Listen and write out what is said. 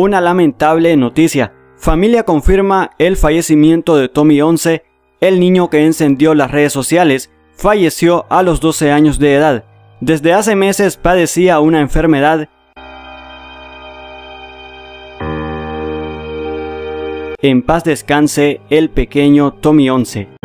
Una lamentable noticia. Familia confirma el fallecimiento de Tommy 11, el niño que encendió las redes sociales, falleció a los 12 años de edad. Desde hace meses padecía una enfermedad. En paz descanse el pequeño Tommy 11.